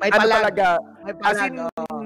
May ano palag. talaga, May as palag. in, oo.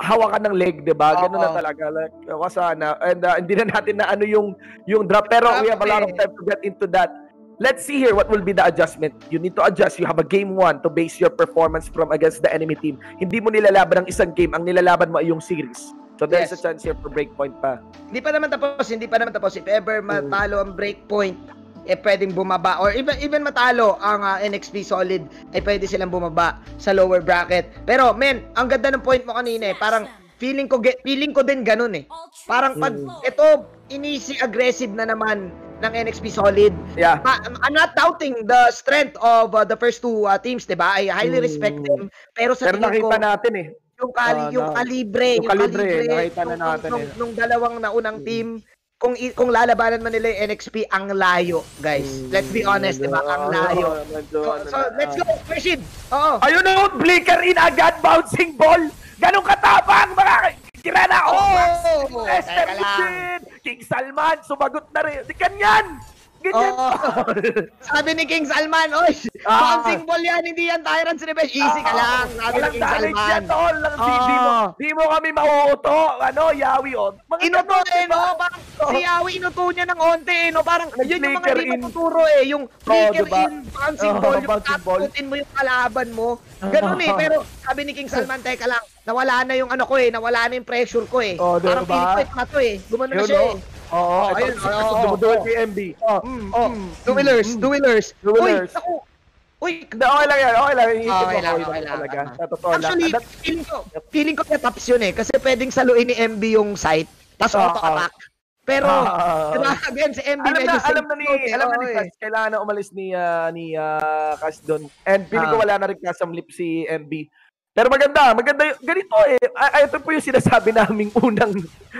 hawakan ng leg, di ba? Ganun na Oo. talaga. Like, uh, sana. And uh, hindi na natin na ano yung, yung drop. Pero we have a lot of Grabe. time to get into that. Let's see here what will be the adjustment. You need to adjust. You have a game one to base your performance from against the enemy team. Hindi mo nilalaban ang isang game. Ang nilalaban mo ay yung series. So there's Yes. a chance here for breakpoint pa. Hindi pa naman tapos, hindi pa naman tapos. If ever matalo ang breakpoint, eh pwedeng bumaba or even even matalo ang ah, NXP solid ay pwede silang bumaba sa lower bracket. Pero men, ang ganda ng point mo kanina eh, parang feeling ko ge- feeling ko din ganun eh. Parang pag ito inisi aggressive na naman ng NXP solid. Yeah. Ma- I'm not doubting the strength of uh, the first two uh, teams, 'di ba? I highly respect Mm. them. Pero sa Pero tingin ko, nakita natin eh. yung kali, Ah, yung kalibre, yung kalibre, nakita na nung- natin nung, eh. nung dalawang naunang team, kung kung lalabanan man nila yung NXP, ang layo, guys. Let's be honest, di ba? Ang layo. So, so let's go, Rashid. Oo. Ayun na, Blicker in agad, bouncing ball. Ganong katapang, mga kirana. Oh, Oh. Musin. King Salman, sumagot na rin. Di ganyan. Ganyan. Oo. Sabi ni King Salman, oy, Ah. bouncing ball yan, hindi yan Tyrants Revenge. Easy ka lang, sabi ni Walang King damage Salman. yan, tol. Lang, di, di, mo, di mo kami mauuto. Ano, yawi, oh. Mga Inuto ganon, eh, diba? no? Parang si Yawi inuto niya ng onte, eh, no? Parang yun yung mga Nag-flicker di in. matuturo eh. Yung flicker diba? in, bouncing Oo, ball, yung bouncing taputin mo yung kalaban mo. Ganun eh. Pero sabi ni King Salman, teka lang, nawala na yung ano ko eh, nawala na yung pressure ko eh. Oo, diba? Parang ito na to eh. Gumano na siya oh. eh. Oo, Oh, ayun, oo, dumuduwal oo. kay MB. Oh, oh, duelers, duelers. Duelers. Uy, naku. Uy, okay lang yan, okay lang. Okay lang, okay okay lang. talaga. Actually, feeling ko, feeling ko nataps yun eh. Kasi pwedeng saluin ni MB yung site, tapos auto-attack. Pero, diba, again, si MB alam na, alam na ni, alam na ni eh. Cass, kailangan na umalis ni, ah, ni ah, Cass doon. And feeling ko Ah. wala na rin kasamlip si MB. Pero maganda, maganda yung, ganito eh. Ay, ito po yung sinasabi naming unang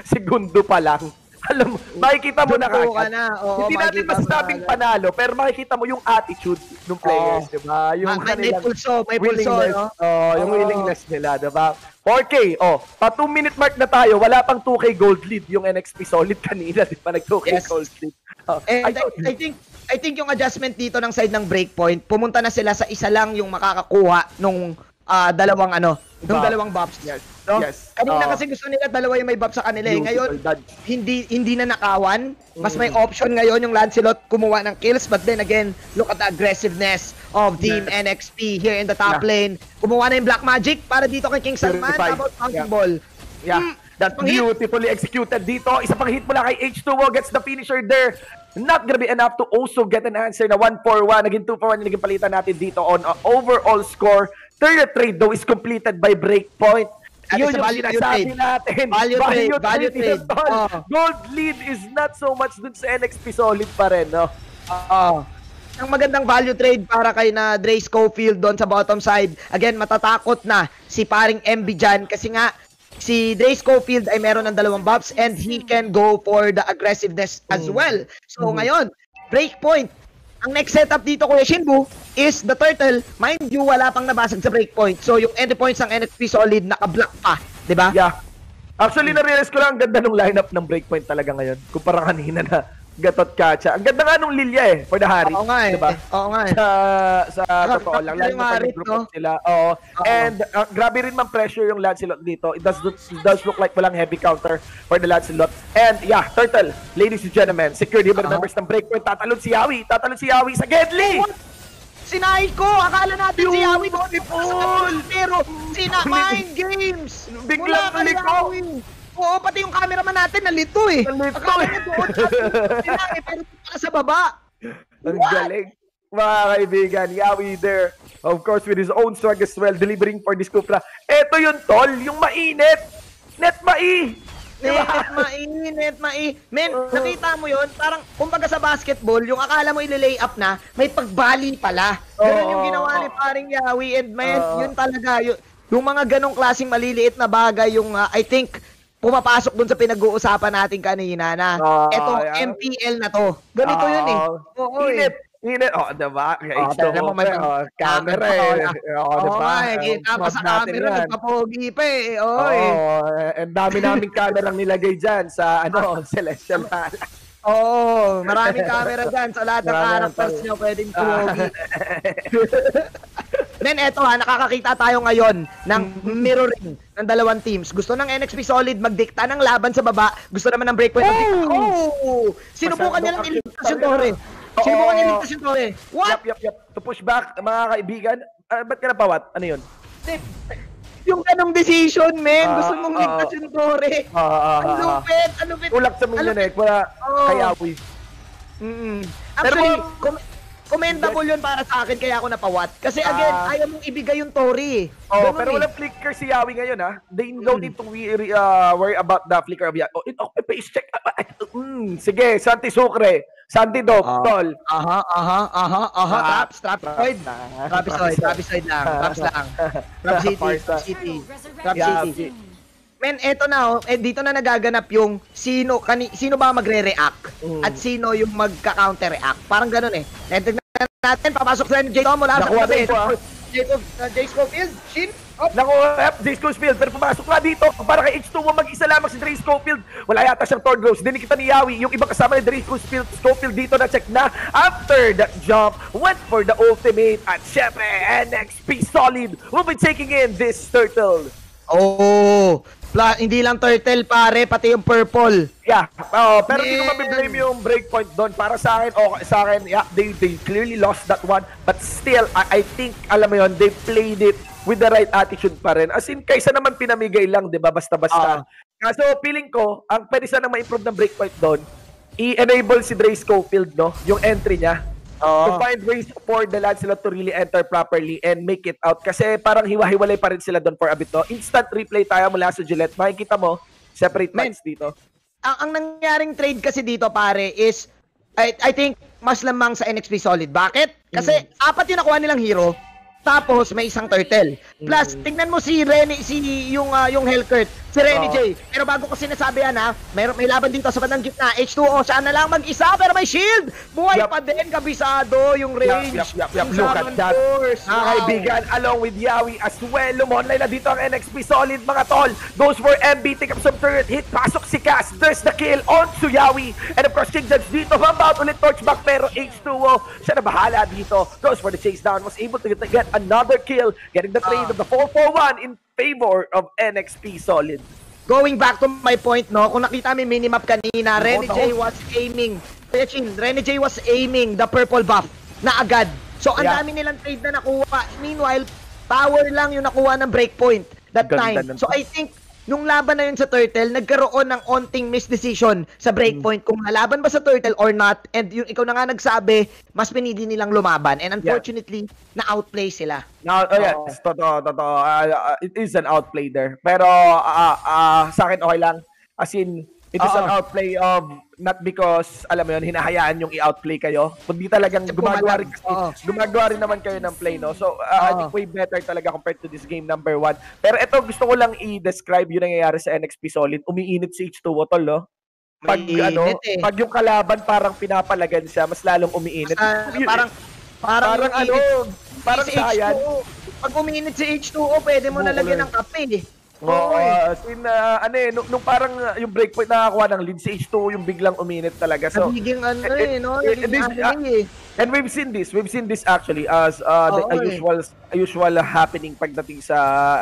segundo pa lang. Alam mo, makikita mo na Dunto ka kagad. na. Oo, Hindi natin masasabing na. panalo, pero makikita mo yung attitude ng players, di ba? Yung Ma- may, pulso, may pulso, no? oh, yung Oo. willingness nila, di ba? 4K, oh, pa 2 minute mark na tayo, wala pang 2K gold lead yung NXP solid kanina, di ba? Nag 2K Yes. gold lead. Oh, And I. I think I think yung adjustment dito ng side ng breakpoint, pumunta na sila sa isa lang yung makakakuha nung ah, dalawang ano, Buff. dalawang buffs. Yes. No? Yes. Kanina Oo. kasi gusto nila dalawa yung may buff sa kanila. Eh. Ngayon, hindi hindi na nakawan. Mas may Mm. option ngayon yung Lancelot kumuha ng kills. But then again, look at the aggressiveness of Team Yes. NXP here in the top Yeah. lane. Kumuha na yung Black Magic para dito kay King Salman. Tapos bouncing Yeah. ball. Yeah. Mm, That's beautifully executed dito. Isa pang hit mula kay H2O gets the finisher there. Not gonna be enough to also get an answer na 1-4-1. Naging 2-4-1 yung naging palitan natin dito on uh, overall score. Third trade though is completed by breakpoint. At Yun yung value sinasabi trade. natin. Value trade, value trade. tol. Oh. Gold lead is not so much dun sa NXP solid pa rin, no? Oo. Ang magandang value trade para kay na Dre Schofield doon sa bottom side. Again, matatakot na si paring MB dyan kasi nga si Dre Schofield ay meron ng dalawang buffs and he can go for the aggressiveness as Mm. well. So Mhm. ngayon, breakpoint. Ang next setup dito Kuya Shinbu is the turtle. Mind you, wala pang nabasag sa breakpoint. So yung endpoints ng NXP solid naka-block pa, 'di ba? Yeah. Actually, na-realize ko lang ang ganda ng lineup ng breakpoint talaga ngayon. Kumpara kanina na Gatot Kacha. Ang ganda nga nung Lilia eh, for the Hari. Oo nga eh. Diba? Oo nga eh. Sa, sa Ah, totoo lang. Lalo yung na nag-group no? sila. Oo. Oo. And uh, grabe rin man pressure yung Lancelot dito. It does, it does look like walang heavy counter for the Lancelot. And yeah, Turtle, ladies and gentlemen, security Oo. members ng breakpoint. Tatalon si Yawi. Tatalon si Yawi sa Gedli. Sinay ko! Akala natin si Yawi doon. Beautiful! Pero, sina mind games! Biglang. Yawi. Oo, pati yung cameraman natin nalito eh. Nalito Akala eh. doon eh, pero pala sa baba. Ang What? galing. Mga kaibigan, Yawi there. Of course, with his own swag as well, delivering for this Cupra. Eto yung tol, yung mainit. Net mai. Diba? Net, mainit, mai. Men, Oo. nakita mo yun? Parang, kumbaga sa basketball, yung akala mo ililay up na, may pagbali pala. Ganun yung Oo. ginawa ni paring Yawi. And man, Oo. yun talaga, yun, yung mga ganong klaseng maliliit na bagay, yung uh, I think, pumapasok dun sa pinag-uusapan natin kanina na Oo, etong yeah. MPL na to. Ganito yun eh. Oo Init. eh. Init. Oh, diba? Kaya Oh, talaga mo, may- oh, camera Oo, eh. Oh, Oo diba? nga eh, Mas sa camera, nagpapogi pa eh. Oo Oo, eh. and dami naming camera nilagay dyan sa ano, Celestial Palace. Oo, maraming camera dyan sa lahat ng characters ang- nyo pwedeng Ah. Then eto ha, nakakakita tayo ngayon ng mirroring ng dalawang teams. Gusto ng NXP Solid magdikta ng laban sa baba. Gusto naman ng breakpoint magdikta. Oh! Sinubukan nilang Masyadong iligtas yung Tore. talaga. Sinubukan nilang iligtas yung Tore. What? Yap, yap, yap. To push back, mga kaibigan. Ah, ba't ka napawat? Ano yun? Yung ganong decision, men. Ah, Gusto mong ah, ligtas yung Tore. Ah, ah, Ang ah, ah. lupit, ang lupit. Tulak sa Millionaire, wala Oo. kay Awi. Mm. Pero Actually, kung- com- commendable yun para sa akin kaya ako napawat. Kasi again, Ah. ayaw mong ibigay yung Tori. eh. Oh, Ganun pero eh. walang flicker si Yawi ngayon ha. They no Mm. need to worry, uh, worry about the flicker of Yawi. Oh, it, oh, face check. Ah, ah, Mm, sige, Santi Sucre. Santi Dog, Ah. tol. Aha, aha, aha, aha. Ah, Traps, trapisoid. Trapisoid, trapisoid lang. Traps lang. Trap City. Trap City. Trap Yeah, City. si- Men, eto na oh, eh, dito na nagaganap yung sino kani sino ba magre-react Mm. at sino yung magka-counter-react. Parang ganun eh. Eh, tignan natin, papasok sa J. Tom mula sa Nakuha din po, ah. J. Uh, J. Schofield, Shin, oh, Naku, F, Jay Schofield, pero pumasok na dito para kay H2 mag-isa lamang si Dre Schofield. Wala yata siyang Thorn Rose. Dinig kita ni Yawi. Yung ibang kasama ni Dre Schofield, Schofield dito na check na. After that jump, went for the ultimate. At syempre, NXP Solid will be taking in this turtle. Oh, pla- hindi lang turtle pare, pati yung purple. Yeah, oh, pero hindi ko Man. mabiblame yung breakpoint doon. Para sa akin, okay, sa akin, yeah, they, they clearly lost that one. But still, I, I think, alam mo yon they played it with the right attitude pa rin. As in, kaysa naman pinamigay lang, di ba? Basta-basta. Ah. Kaso, feeling ko, ang pwede sana ma-improve ng breakpoint doon, i-enable si Dre Schofield, no? Yung entry niya. To Oo. find ways for the Lancelot to really enter properly and make it out. Kasi parang hiwa-hiwalay pa rin sila doon for a bit, no? Instant replay tayo mula sa Gillette. Makikita mo, separate points dito. Ang, ang nangyaring trade kasi dito pare is I, I think mas lamang sa NXP Solid. Bakit? Kasi apat yung nakuha nilang hero. Tapos may isang turtle. Plus, tingnan mo si Rene, si yung ah, yung Hellcurt, si Rene Oo. J. Pero bago ko sinasabi yan ha, may, may laban dito sa bandang gitna. H2O, siya na lang mag-isa pero may shield. Buhay Yup. pa din, kabisado yung range. Yup, yup, yup. Yung Look at that. Force. Mga Wow. kaibigan, along with Yawi as well. Lumonlay na dito ang NXP Solid, mga tol. Goes for MB, take up some turret hit. Pasok si Cass. There's the kill on to Yawi. And of course, King Judge dito. Mambout ulit torchback, pero H2O, siya na bahala dito. Goes for the chase down. Was able to get, get another kill. Getting the trade Ah. of the 4-4-1 in favor of NXP Solid. Going back to my point, no, kung nakita yung minimap kanina, Rene Nako, J was aiming, Rene J was aiming the purple buff na agad. So, ang Yeah. dami nilang trade na nakuha. Meanwhile, power lang yung nakuha ng breakpoint that Ganda time. So, I think, nung laban na yun sa Turtle, nagkaroon ng onting misdecision sa breakpoint kung lalaban ba sa Turtle or not. And yung ikaw na nga nagsabi, mas pinili nilang lumaban. And unfortunately, na-outplay sila. Now, oh yes, totoo, totoo. Ah, ah, it is an outplay there. Pero ah, ah, sa akin okay lang. As in, it is Oo. an outplay of not because, alam mo yun, hinahayaan yung i-outplay kayo. Kundi talagang Kasi gumagawa rin, kasi, gumagawa rin naman kayo ng play, no? So, ah, I think way better talaga compared to this game number one. Pero ito, gusto ko lang i-describe yung nangyayari sa NXP Solid. Umiinit si H2O, tol, no? Pag, May ano, eh. pag yung kalaban parang pinapalagan siya, mas lalong umiinit. Yun- parang, parang, parang ano, parang si sayan. H2O. Pag uminit si H2O, pwede mo nalagyan ng kape eh. Oo, eh. as in, ah, ano eh, nung, nung parang ah, yung breakpoint nakakuha ng lead, si H2 yung biglang uminit talaga. So, Nagiging ano eh, no? eh, Nagiging this- eh. and we've seen this, we've seen this actually as uh, the, Oo a eh. usual usual happening pagdating sa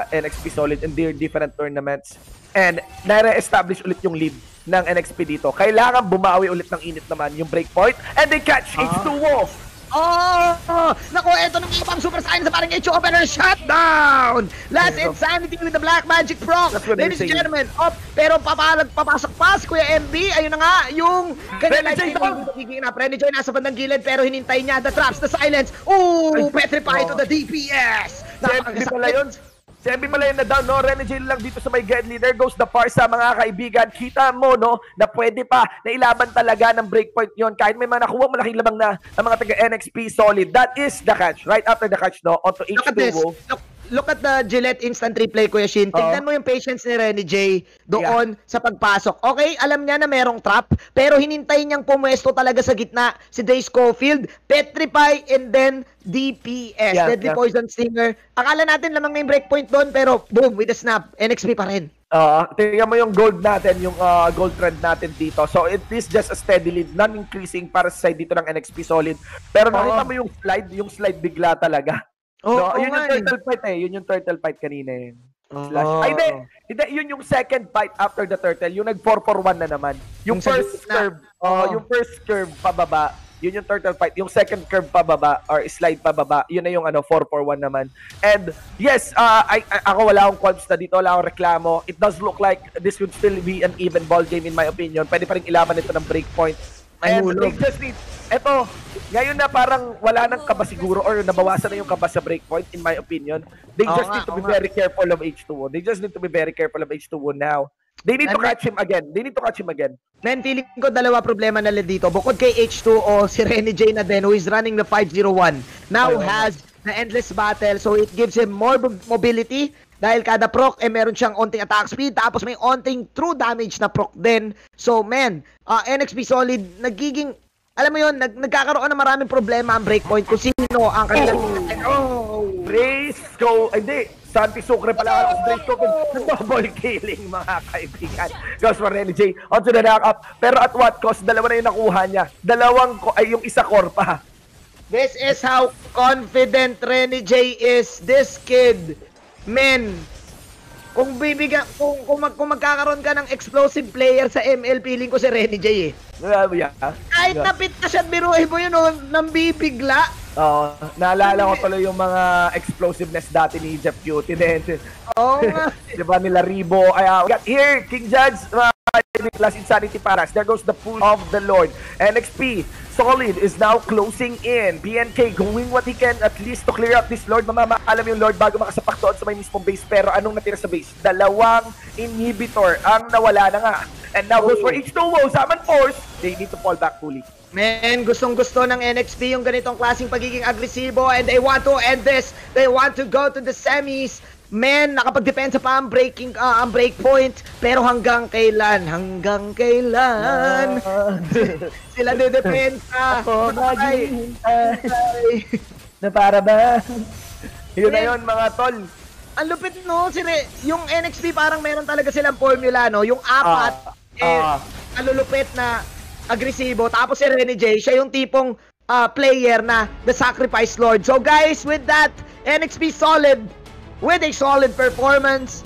NXP Solid in their different tournaments. And nare-establish ulit yung lead ng NXP dito. Kailangan bumawi ulit ng init naman yung breakpoint and they catch Ah. H2O. Oh! Naku, eto na pang Super Saiyan sa parang H Opener Shutdown! Last of- Insanity with the Black Magic what Ladies and gentlemen, op, pero papalag, papasok pa si Kuya MB, ayun na nga, yung down! streaming pagiging na. Renny J nasa bandang gilid, pero hinintay niya the traps, the silence. Ooh, Ay, petrified oh. to the DPS! Yun. Si MB pala yun na down, no? Renegade lang dito sa may guide leader. Goes the Parsa, mga kaibigan. Kita mo, no? Na pwede pa na ilaban talaga ng breakpoint yon Kahit may mga nakuha malaking labang na ang mga taga-NXP solid. That is the catch. Right after the catch, no? Onto Look at this. H2O. Look, look at the Gillette instant replay, Kuya Shin. Tignan mo yung patience ni Renny J doon sa pagpasok. Okay, alam niya na merong trap, pero hinintay niyang pumwesto talaga sa gitna si Dre Schofield, Petrify, and then DPS, Yeah, Deadly yeah. Poison Stinger. Akala natin lamang na yung breakpoint doon, pero boom, with a snap, NXP pa rin. Uh, tingnan mo yung gold natin, yung uh, gold trend natin dito. So it is just a steady lead, non-increasing para sa side dito ng NXP solid. Pero nakita Oo. mo yung slide, yung slide bigla talaga. Oo, no, oo yun yung eh. turtle fight eh. Yun yung turtle fight kanina eh. Slash. Oo. Ay, hindi. Hindi, yun yung second fight after the turtle. Yung nag 4 for 1 na naman. Yung, Yung first curve, oh, Oo. yung first curve pababa, yun yung turtle fight. Yung second curve pababa or slide pababa, yun na yung ano 4 for 1 naman. And yes, uh, I, I- ako wala akong qualms na dito, wala akong reklamo. It does look like this would still be an even ball game in my opinion. Pwede pa rin ilaban ito ng breakpoint. Ay, And hulog. they just need, eto, ngayon na parang wala nang kaba siguro or nabawasan na yung kaba sa breakpoint in my opinion. They just nga, need to be nga. very careful of H2O. They just need to be very careful of H2O now. They need to catch him again. They need to catch him again. Men, feeling ko dalawa problema nila dito. Bukod kay H2O, si Rene J na din, who is running the 501, now Ayun. has the endless battle. So it gives him more mo- mobility dahil kada proc, eh meron siyang onting attack speed, tapos may onting true damage na proc din. So, men, uh, NXP Solid, nagiging, alam mo yun, nag, nagkakaroon ng maraming problema ang breakpoint kung sino ang kanilang... Oh! Race go, ay, hindi. Santi Sucre pala ako sa Race go. Double killing mga kaibigan. Goes for Renny J. On to the knock-up. Pero at what cost? Dalawa na yung nakuha niya. Dalawang, ko- ay yung isa core pa. This is how confident Rene J is. This kid, men, kung bibigyan, kung, kung, mag, kung magkakaroon ka ng explosive player sa ML, feeling ko si Rene J eh. Uh, yeah. Kahit napit ka siya, biruhin mo yun, oh, nang bibigla. Oo. naalala ko tuloy yung mga explosiveness dati ni Jeff Cutie din. Oo nga. Di ba nila Ribo? Ay, uh, we got here, King Judge, uh, Nicholas Insanity Paras. There goes the pool of the Lord. NXP, Solid is now closing in. BNK going what he can at least to clear up this Lord. Mamamaalam yung Lord bago makasapak doon sa may mismong base. Pero anong natira sa base? Dalawang inhibitor ang nawala na nga. And now goes for H2O, Summon Force. They need to fall back fully. Men, gustong gusto ng NXP yung ganitong klaseng pagiging agresibo and they want to end this. They want to go to the semis. Men, nakapagdepensa pa ang breaking ah, ang break point. Pero hanggang kailan? Hanggang kailan? Sila dedepensa. Ako ay. Na para ba? Yun na yun mga tol. Ang lupit no, si Re- yung NXT parang meron talaga silang formula no, yung apat Ah, eh ah. malulupit na agresibo tapos si Rene J, siya yung tipong ah, player na the sacrifice lord. So guys, with that, NXP solid with a solid performance